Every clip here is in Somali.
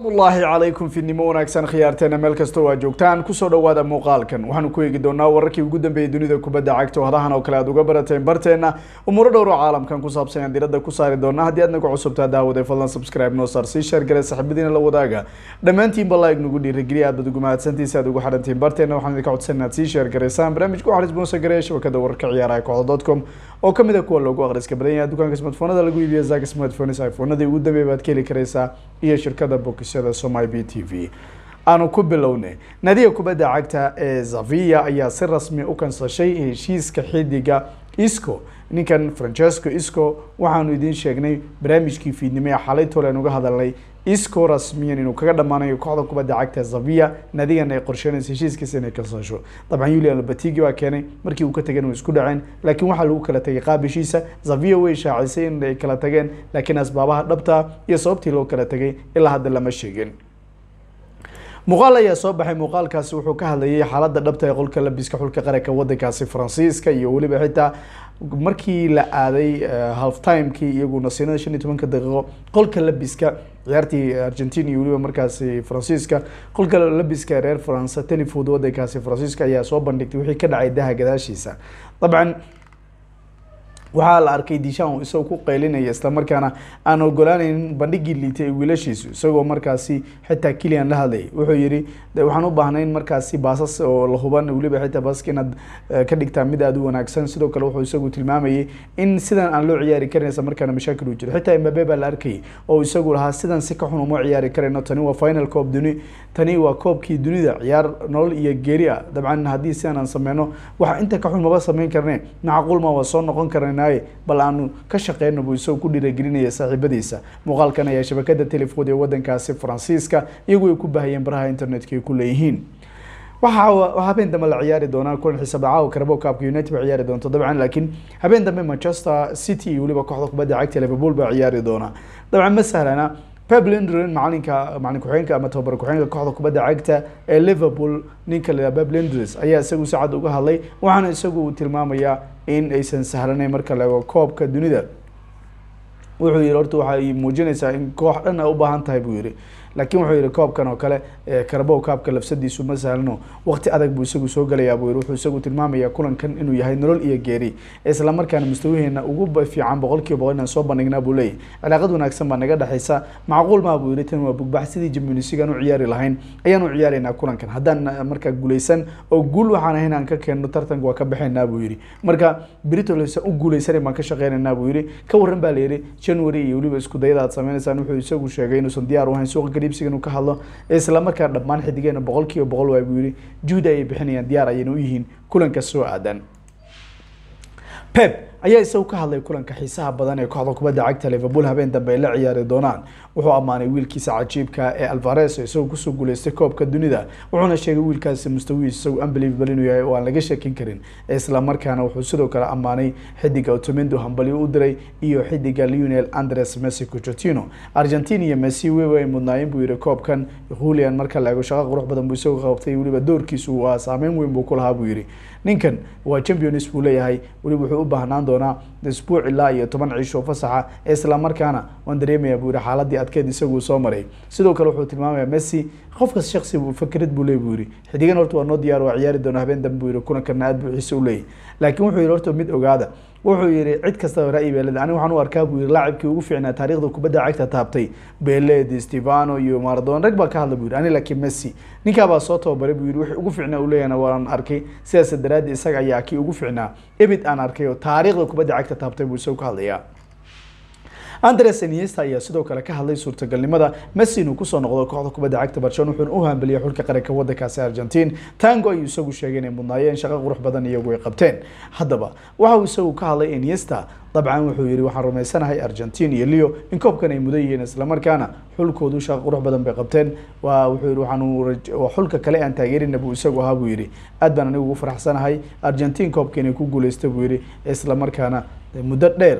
amullaahi calaykum fidnimo wanaagsan khiyaarteena meel kasta oo aad joogtaan. Kusoo dhawaada muuqaalkan. Waxaanu ku eegi doonaa wararkii ugu dambeeyay dunida kubadda cagta oo hadahan oo kale aad uga barateen barteena umuuro dhowr oo caalamkan ku saabsan ayaan diradda ku saari doonaa. Haddii aad nagu cusubtaa daawade fadlan subscribe noo saar. Sii sheer gale saxiibadiina la wadaaga. Dhammaantiinba like nagu dhiirigeliya aad bad ugu mahadsantiisa aad ugu xarantiin barteena waxaan idinka codsan sii sheer garaysaan barnaamijka waxaa isboonsa gareeya shabakada wararka ciyaaraha kooxda dotcom oo ka mid a kuwa loogu akhriska badan yahay dukaanka smartphonada lagu iibiya zak smartphones iphonadii ugu dambeeya baad ka heli karaysaa iyo shirkada bokisyada somai b t v. Aanu ku bilownay nadiga kubadda cagta ee zavia ayaa si rasmi u kansashay heshiiska xidiga isco. Ninkan francesco isco waxaanu idiin sheegnay barnaamijkii fiidnimo ee xalay tole aan uga hadalnay isco rasmiyan inuu kaga dhammaanayo kooxda kubadda cagta zavia nadigan ay qorsheynaysa heshiiskiisa inay kansasho dabcan yulian lobatigi baa keenay markii uu ka tageen way isku dhaceen laakiin waxaa lagu kala tegay qaabishiisa. Zavia way shaacisay in ay kala tageen laakiin asbaabaha dhabta iyo sababtii loo kala tegay ilaa hadda lama sheegin. Muuqaal ayaa soo baxay muuqaalkaasi wuxuu ka hadlayay xaaladda dhabta ee qolka labiska xulka qaranka wadankaasi faransiiska iyo weliba xitaa markii la aaday half timekii iyagu nasiinada shan iyo tobanka daqiiqo qolka labiska ciyaartii argentina iyo weliba markaasi faransiiska qolka labiska reer france telefood wadankaasi faransiiska ayaa soo bandhigtay wixii ka dhacay daha gadaashiisa. Dabcan waxaa la arkay dishan isagoo ku qaylinaya islamarkaana aan ogolaanaynin bandhigii liitay wiilashiisu isagoo markaasi xitaa kilian la hadlayay wuxuu yihi waxaan u baahnayn markaasi baasas oo la huban weliba xitaa baasaska inaad ka dhigtaa mid aada u wanaagsan. Sidoo kale wuxuu isagu tilmaamayay in sidan aan loo ciyaari karin isla markaana mashaakil uu jiro xitaa mbabe baa la arkayay oo isagu lahaa sidan si ka xun uma ciyaari karayno tani waa final coob duni tani waa koobkii dunida ciyaar nolol iyo geeri ah. Dabcan haddii sidan aan sameyno waxa inta ka xun maba sameyn karne macquulma waa soo noqon karana bal aanu ka shaqeyno buu isagoo ku dhiiragelinaya saaxiibadiisa. Muuqaalkan ayaa shabakada telefood ee wadankaasi faransiiska iyagu ay ku baahayeen baraha internetka ay ku leeyihiin. Waxa habeen dambe la ciyaari doonaa kulan xisaaba caawa karabo kaabka united ba ciyaari doonto dabcan laakiin habeen dambe manchester city iyo weliba kooxda kubadda cagta liverpool baa ciyaari doonaa. Dabcan ma sahlana pep lindren macalinka macalin ku-xigeenka ama tababar ku-xigeenka kooxda kubadda cagta ee liverpool ninka la pep lindres ayaa isagu si cad uga hadlay waxaana isagu tilmaamayaa in aysan sahlanayn marka la eego koobka dunida. Wuxuu yihi horta waxay muujinaysaa in koox dhan ay u baahan tahay buu yihi laakiin wuxuu yihi koobkan oo kale karbow kaabka lafsadiisu ma sahlano waqti adag buu isagu soo gelayaa buu yihi wuxuu isagu tilmaamayaa kulankan inuu yahay nolol iyo geeri. Isla markaana mustawaheena ugu fiican boqol boqol inaan soo bandhignaa buu leeyahy cilaaqad wanaagsan baa naga dhexaysa macquul maa buu yihi tan waa bugbax sidii jamionisigaan u ciyaari lahayn ayaan u ciyaaraynaa kulankan. Haddaan markaa guuleysan oo guul waxaan ahayn aan ka keenno tartanka waa ka baxaynaa buu yihi marka britolsa u guuleysanay baan ka shaqeynaynaa buu yihi ka warran baa la yihi january iyo weliba isku dayada aad wuxuu isagu sheegay inuusan diyaar u ahayn suuqa gariibsiga inuu ka hadlo isla markaa dhammaan xidigeena boqol kiiba boqol waay buu yihi juhdi ayay bixinayaan diyaar ayayna u yihiin kulanka soo aadan. Pep ayaa isagu ka hadlay kulanka xiisaha badan ee kooxda kubadda cagta liverpool habeen dambe ay la ciyaari doonaan. Wuxuu ammaanay wiilkiisa cajiibka ee alvares isagoo ku soo guuleystay koobka dunida wuxuuna sheegay wiilkaasi mustawihiis isagu unbelievable inuu yahay oo aan laga sheekin karin. Isla markaana wuxuu sidoo kale ammaanay xidiga otomendo hambalyo u diray iyo xidiga leonel andres messi cocotino argentina iyo messi wewa ay mudnaayeen buu yihi koobkan. Julian marka la eego shaqo qurux badan buu isagu qabtay weliba doorkiisu waa saameyn weyn buu ku lahaa buu yihi ninkan waa champions buu leeyahay weliba wuxuu u baahnaan doonaa isbuuc ilaa iyo toban ciisho fasaxa isla markaana waan dareemaya buu yihi xaaladii adkeed isagu soo maray. Sidoo kale wuxuu tilmaamaya messi qofkas shaksi fakrad buu leey buu yihi xidigan horta waa noo diyaar waa ciyaari doona habeen dambe buu yihi kulankana aad buu xiise u leeyahy laakiin wuxuu yihi horta mid ogaada wuxuu yihi cid kasta ra'yi beeled aniga waxaan u arkaa buu yihi laacibkii ugu fiicnaa taariikhda kubadda cagta taabtay beled stevano iyo maradon rag baa ka hadla buu yihi ani laakiin messi. Ninkaabaa soo tababaray buu yihi wixii ugu fiicnaa uu leeyahna waan arkay sidaas daraaddi isaga ayaa kii ugu fiicnaa. Ebid aan arkay oo taariikhda kubadda cagta taabtay buu isagu ka hadlayaa andres iniesta ayaa sidoo kale ka hadlay suurtagalnimada. Messi inuu ku soo noqdo kooxda kubadda cagta barcelona wuxuuna u hambeliyay xulka qaranka wadankaasi argentine tango ayuu isagu sheegay inay mudnaayeen shaqo qurux badan iyagu ay qabteen. Haddaba waxa uu isagu ka hadlay iniesta dabcan wuxuu yihi waxaan rumaysanahay argentine iyo leo. In koobkan ay mudan yihiin islamarkaana xulkoodu shaqo qurux badan bay qabteen. Wuxuu yihi waxaan xulka kale aan taageerina buu isagu ahaa buu yihi aad baan anigu ugu faraxsanahay. Argentine koobka inay ku guuleysta buu yihi islamarkaana muddo dheer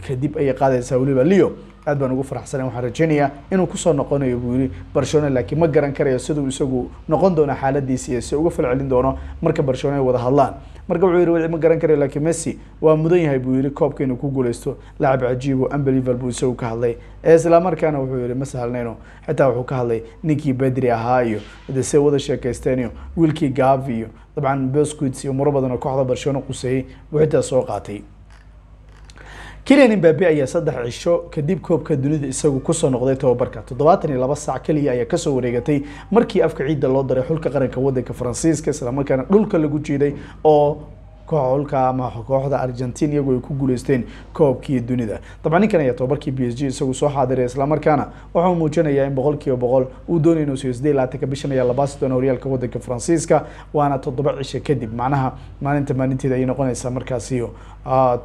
kadib ayay qaadaysaa weliba leo. Aad baan ugu faraxsanay waxaan rajeynayaa inuu ku soo noqonayo buu yihi barcelona laakiin ma garan karayo siduu isagu noqon doono xaaladiisi iyo si uga falcelin doono marka barcelona ay wada hadlaan. Marka wuxuu yihi ma garan karayo laakiin messi waa mudan yahay buu yihi koobka inuu ku guuleysto lacab cajiib oo unbeliever buu isagu ka hadlay. Isla markaana wuxuu yihi ma sahlnayno xitaa wuxuu ka hadlay ninkii bedri ahaa iyo de wada sheekaysteen iyo wiilkii gavi iyo dabcan bosquits iyo muro badan oo kooxda barcelona quseeyey buu soo qaatay kilian imbabe ayaa saddex cisho kadib koobka dunida isagu ku soo noqday tababarka. Toddobaatan iyo laba saac keliya ayaa ka soo wareegatay markii afka ciidda loo daray xulka qaranka wadanka faransiiska islamarkaana dhulka lagu jiiday oo xulka ama kooxda argentin iyagu ay ku guuleysteen koobkii dunida. Dabcan ninkan ayaa tababarkii b s g isagu soo xaadiray islamarkaana wuxuu muujinayaa in boqol kiiba boqol uu doonay inuu siyo sideed laatanka bishan ayaa labaasi doona horyaalka wadanka faransiiska waana toddoba cisho kadib macnaha maalinta maalinteeda ayay noqonaysaa markaasiyo.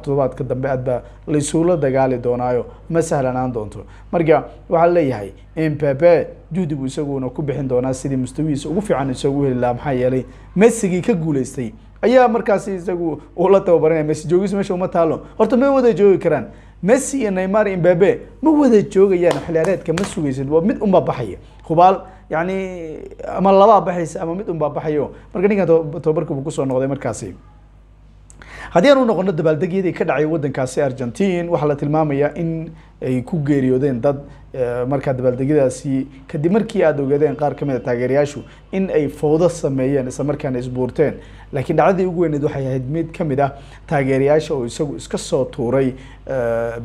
Toddobaadka dambe aad baa laysuula dagaali doonaayo ma sahlanaan doonto. Marka waxaa leeyahay mpepe juhdi buu isaguna ku bixin doonaa sidii mustawihiisa ugu fiican isagu heli lahaa maxaa yeelay messigii ka guuleystay ayaa markaasi isagu ula tababaranaya messi joogis meesha uma taalo horta ma wada joogi karaan. Messi iyo neymar imbabe ma wada joogayaan xiliyaareedka ma sugaysid waa mid unbaa baxaya. Hubaal yani ama labaa baxaysa ama mid unbaa baxayo. Marka ninkan tababarka buu ku soo noqday markaasi haddii aan u noqono dabaaldegyadii ka dhacay wadankaasi argentine waxaa la tilmaamayaa in ay ku geeriyoodeen dad markaa dabaaldegyadaasi kadib markii aada ogeedeen qaar ka mid a taageerayaashu in ay fowdo sameeyeen isla markaana isbuurteen laakiin dhacdadii ugu weyneed waxay ahayd mid ka mid ah taageerayaasha oo isagu iska soo tuuray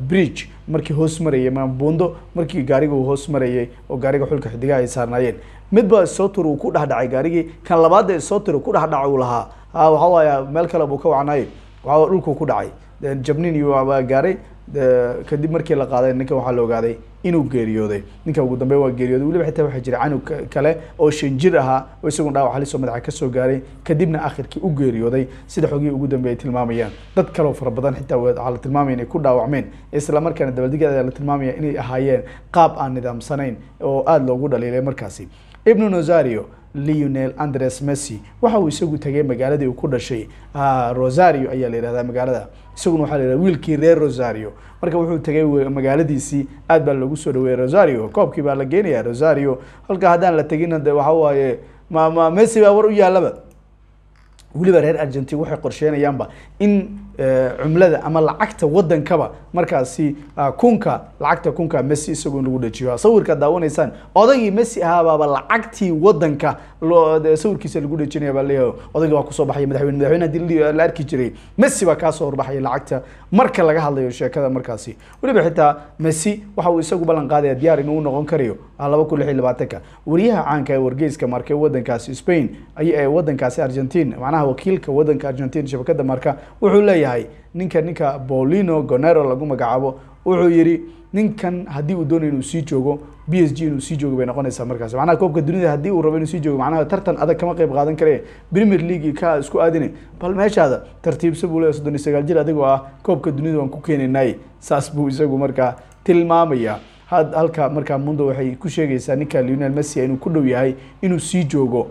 bridge markii hoos marayay ma buundo markii gaariga uu hoos marayay oo gaariga xulka xidigaha ay saarnaayeen. Midba soo tur uu ku dhexdhacay gaarigii kan labaadda soo tur ku dhexdhaca uu lahaa. Waxa waaya meel kale buu ka wacnaayay waa dhulku ku dhacay. Jabnin iyo waa gaaray. Kadib markii la qaaday ninka waxaa la ogaaday inuu geeriyooday. Ninka ugu dambe waa geeriyooday. Weliba xitaa waxaa jira canug kale oo shan jir ahaa oo isaguna dhaawac halisoo madaxa ka soo gaaray. Kadibna akhirkii u geeriyooday. Sida xogihii ugu dambe ay tilmaamayaan. Dad kaleo fara badan xitaa waxaa la tilmaamaya inay ku dhaawacmeen. Isla markaana dabaaldegyada ayaa la tilmaamaya inay ahaayeen qaab aan nidaamsanayn oo aada loogu dhaliilay markaasi. Ibnu nosario leonel andres messi. Waxa uu isagu tegay magaaladii uu ku dhashay rosario ayaa la yihahdaa magaalada. Isaguna waxaa la yihahda wiilkii reer rosario. Marka wuxuu tegay magaaladiisii aad baa lagu soo dhaweeyey rosario. Koobkii baa la geenaya rosario. Halka haddaan la tegina de waxa waaye ma ma messi baa war u yaalaba weliba reer argentine waxay qorsheynayaanba in cumlada ama lacagta wadankaba. Markaasi kunka lacagta kunka messi isagoo in lagu dhajiyo. Sawirka daawanaysaan odaygii messi ahaabaaba lacagtii wadanka sawirkiisa lagu dhajinaya baa leeyahay odaygii waa ku soo baxaya madaxweyne madaxweyne haddii la arki jiray. Messi baa kaasoo horbaxaya lacagta marka laga hadlayo sheekada markaasi. Weliba xitaa messi waxa uu isagu ballan qaadaya diyaar inuu noqon karayo laba kun lix iyo labaatanka wariyaha caanka ee wargeyska marka wadankaasi spain wadankaasi argentine macnaha wakiilka wadanka argentine shabakada marka wuxuu leeyahay ninka ninka bolino gonero lagu magacaabo wuxuu yihi ninkan haddii uu doonayo inuu sii joogo b s g inuu sii joogo bay noqonaysaa markaas. Macnaha koobka dunida haddii uu rabo inuu sii joogo macnaha tartan adag kama qayb qaadan kare premier league ka isku aadine. Bal meeshaada tartiibsa buu leeyahay soddon iyo sagaal jir adigoo ah koobka dunida waan ku keenaynay. Saas buu isagu markaa tilmaamaya halka markaa mundo waxay ku sheegaysaa ninka leonel messi inuu ku dhow yahay inuu sii joogo.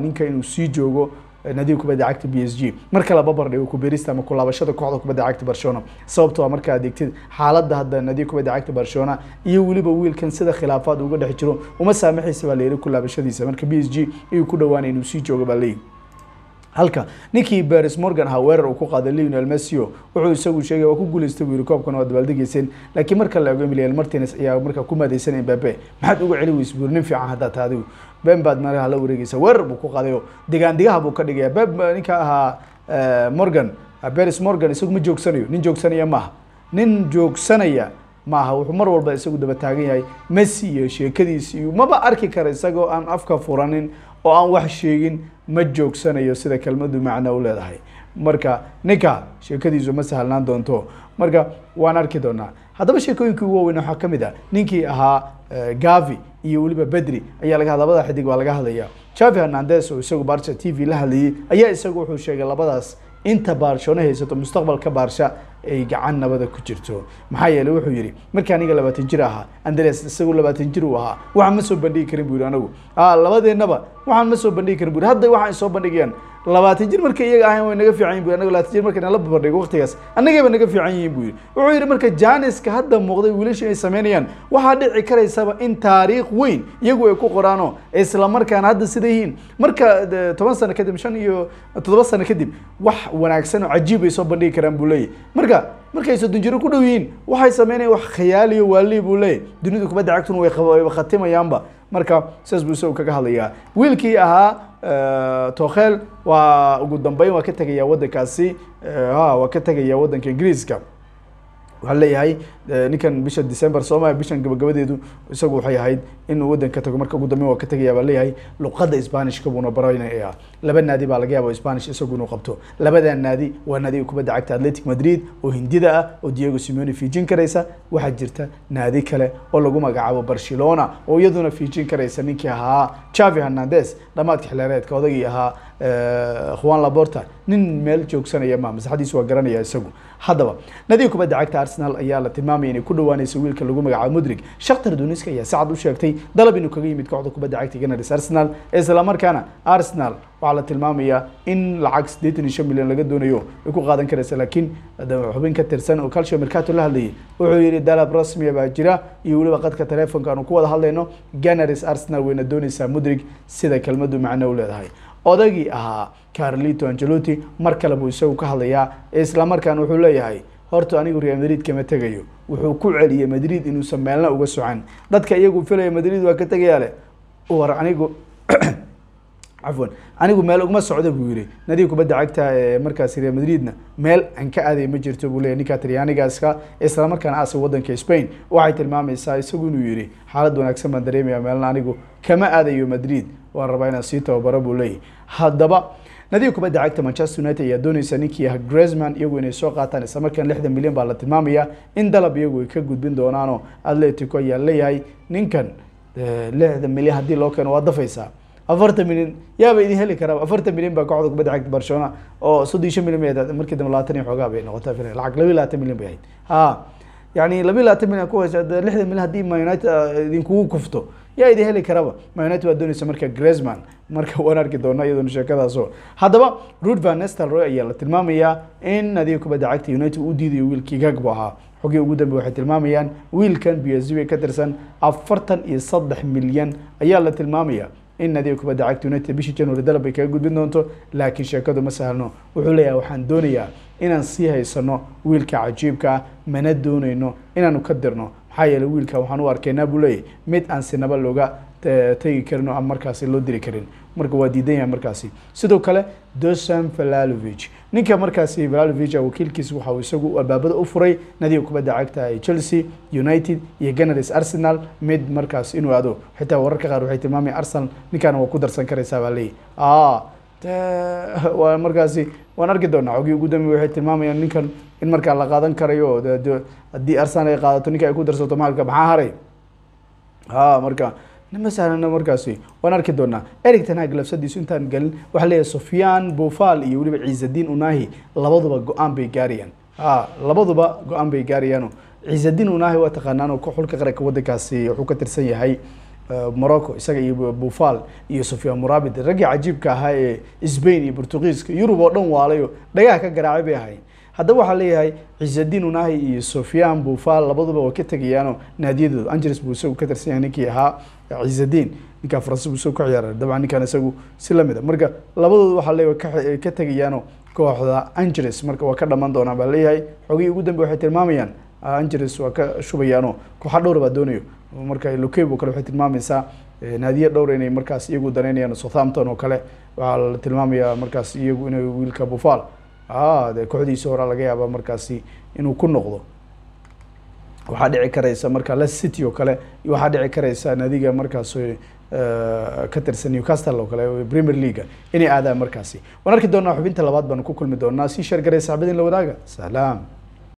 Ninka inuu sii joogo nadiga kubadda cagta b s g marka la babar dhigo kuberista ama kulaabashada kooxda kubadda cagta barcelona sababtoo a markaa adeegtid xaaladda hadda nadiga kubadda cagta barcelona iyo weliba wiilkan sida khilaafaad uga dhex jiro uma saamaxaysa baa layidhi kulaabashadiisa marka b s g ayuu ku dhawaanay inuu sii joogo baa leeyihi halka ninkii baris morgan ahaa weerar uu ku qaaday leonel messio wuxuu isagu sheegay waa ku guuleystay buu yihi koobkan waa dabaaldegeyseen laakiin marka la ego emilian martines ayaa markaa ku maadaysan mbabe maxaad uga celi weysa buuri nin fiican haddaa taha adigu ben baad maraha la wareegeysa weerar buu ku qaaday oo digaan digaha buu ka dhigaya beb ninka ahaa morgan baris morgan isagu ma joogsanayo nin joogsanaya maaha nin joogsanaya maaha wuxuu mar walba isagu daba taagan yahay. Messi iyo sheekadiis iyo maba arki kara isagoo aan afka furanin oo aan wax sheegin ma joogsanayo sida kelmadu macno u leedahay. Marka ninka sheekadiisu ma sahlnaan doonto. Marka waan arki doonaa. Haddaba sheekooyinkii ugu waaweyn waxaa ka mid ah ninkii ahaa gavi iyo weliba bedri ayaa laga labada xidig waa laga hadlaya javi hernandes oo isagu barsha t v la hadlayay ayaa isagu wuxuu sheegay labadaas. Inta baarshona haysato mustaqbalka baarsha ay gacan nabada ku jirto. Maxaa yeeley wuxuu yihi markii aniga labaatan jir ahaa andres isagu labaatan jir uu ahaa waxa ma soo bandhigi karin bu yihi anagu. Labadeennaba waxaan ma soo bandhigi karin buri hadda waxaan soo bandhigayaan labaatan jir markay iyaga ahayn way naga fiican yihiin bu anaga labaatan jir markay nala bandhigo waqtigaas annagayba naga fiican yihiin bu yidhi. Wuxuu yidhi marka janiska hadda muuqday wiilasha ay sameynayaan waxaa dhici karaysaba in taariikh weyn iyagu ay ku qoraano isla markaana hadda sida marka toban sano kadib shan iyo toddoba sano kadib wax wanaagsan oo cajiib ay soo bandhigi karaan buu leeyahy marka markay soddon jiro ku dhow yihiin waxay sameynayaan wax khiyaaliyo waali buu leeyahy dunida kubadda cagtuna way khatimayaanba. Marka sidaas buu isagu kaga hadlayaa. Wiilkii ahaa tokhel waa ugu dambeyn waa ka tegaya waddankaasi ha waa ka tegaya waddanka ingiriiska waxaa leeyahay ninkan bisha december soomaya bishan gabagabadeedu isagu waxay ahayd inuu waddanka tago. Marka ugu dambeyn waa ka tegaya baa leeyahay luqadda spanishka buuna baranaya laba naadi baa laga yaaba spanish isagu inuu qabto. Labadaa naadi waa naadiga kubadda cagta atletic madrid oo hindida ah oo diego simone fiijin karaysa. Waxaa jirta naadi kale oo lagu magacaabo barcelona oo iyaduna fiijin karaysa ninkii ahaa chavi hernandez. Dhamaadka xilaareedka odagii ahaa juan laborta nin meel joogsanaya ma masaxadiisu waa garanaya isagu. Haddaba nadiga kubadda cagta arsenal ayaa la tilmaamaya inay ku dhawaanayso wiilka lagu magacaabo mudrig shakhtar duniska ayaa si cad u sheegtay dalab inuu kaga yimid kooxda kubadda cagta ganars arsenal isla markaana arsenal waxaa la tilmaamayaa in lacag siddeetan iyo shan milyan laga doonayo ay ku qaadan karaysa laakiin xubin ka tirsan oo calcio mercato la hadlayay wuxuu yihi dalab rasmiya baa jira iyo weliba qadka telefonka aanu ku wada hadlayno ganars arsenal wayna doonaysaa mudrig sida kelmadu macno u leedahay odagii ahaa carlito angelotti mar kale buu isagu ka hadlayaa isla markaana wuxuu leeyahay horta anigu real madrid kama tegayo. Wuxuu ku celiyey madrid inuusan meelna uga socan dadka iyagu filaya madrid waa ka tegayaa leh war anigu cafwan anigu meel uguma socdo buu yihi nadiga kubadda cagta ee markaasi real madridna meel aan ka aaday ma jirto buu leeyahy ninka talyaanigaaska isla markaana aasa waddanka spain. Waxay tilmaamaysaa isagu inuu yihi xaalad wanaagsan baan dareemaya meelna anigu kama aadayo madrid. Waan rabaa inaan sii tababaro buu leeyahy haddaba nadiga kubadda cagta manchester united ayaa doonaysa ninkii ah gresman iyagu inay soo qaataan isla markaan lixdan milyan baa la tilmaamaya in dalab iyagu ay ka gudbin doonaanoo atletico ayaa leeyahay ninkan lixdan milyan haddii loo keeno waa dafaysaa afartan milyan. Yaaba idin heli karaa? Afartan milyan baa kooxda kubadda cagta barcelona oo soddon shan milyan bay markii dambe labaatan iyo xoogaa bay noqotay lacag labiyo labaatan milyan bay ahayd. Ha yani labiyo labaatan milyan ku lixdan milyan haddii man united idinkugu kufto yaa idin heli karaba? Man united waa doonaysa marka gresman marka waan arki doona iyaduna sheekadaaso haddaba rud van nestelroy ayaa la tilmaamayaa in nadiga kubadda cagta united u diidayo wiilkii gagbo ahaa. Xogii ugu dambe waxay tilmaamayaan wiilkan b ka tirsan afartan iyo saddex milyan ayaa la tilmaamaya in nadiga kubadda cagta united bishii january dalab ay kaga gudbin doonto laakiin sheekadu ma sahlno wuxuu leeyahay waxaan doonayaa inaan sii haysano wiilka cajiibka ah mana doonayno inaanu ka dirno. Maxaa yeeley wiilka waxaan u arkaynaa buu leeyahy mid aan sinaba looga tegi karin oo aan markaasi loo diri karin marka waa diidan yahay markaasi. Sidoo kale dosan valalovich ninka markaasi valalovich wakiilkiisa waxa uu isagu albaabada u furay nadiga kubadda cagta ee chelsea united iyo ganars arsenal mid markaas inuu aado. Xitaa wararka qaar waxay tilmaamaya arsenal ninkaana waa ku darsan karaysaa baa leeyahy waa markaasi waan arki doonaa. Xogii ugu dambe waxay tilmaamayaan ninkan in markaa la qaadan karayo haddii arsenal ay qaadato ninka ay ku darsato maalka maxaa haray? Ha marka nima sahlana markaasi. Waan arki doonaa. Eric tanhag lafsadiisu intaan gelin. Waxaa leeyahay sofyan bofal iyo weliba ciisadiin unahi labaduba go'aan bay gaarayaan. Labaduba go'aan bay gaarayaano ciisadiin unahi waa taqaanaan xulka qaranka waddankaasi wuxuu ka tirsan yahay morocco isaga iyo bufal iyo sofyan murabid raggii cajiibka ahaa ee spain iyo portugiiska yurub oo dhan waalayo dhagaha ka garaacay bay ahayd. Haddaba waxaa leeyahay ciisadiin unahi iyo sofyan bufal labaduba waa ka tegayaano naadiyadooda. Angeles buu isagu ka tirsan yahay ninkii ahaa ciisadiin ninkaa faransi buu isagu ka ciyaaray dabcan ninkan isagu si la mid a marka labadooda waxaa leeyahay ka tegayaano kooxda angeles. Marka waa ka dhamaan doonaa baa leeyahay. Xogii ugu dambe waxay tilmaamayaan angeles waa ka shubayaano. Kooxa dhowr baa doonayo. Marka locab oo kale waxay tilmaamaysaa naadiye dhowr inay markaas iyagu danaynayaan southampton oo kale waxaa la tilmaamayaa markaas iyagu inay wiilka bufal de kooxdiisa horaa laga yaaba markaasi inuu ku noqdo waxaa dhici karaysa marka les city oo kale waxaa dhici karaysa naadiga markaas ka tirsan newcastle oo kale premier leaga inay aadaan markaasi. Waan arki doonaa xubinta labaad baanu ku kulmi doonaa. Sii sheergaray saxbadin la wadaaga salaam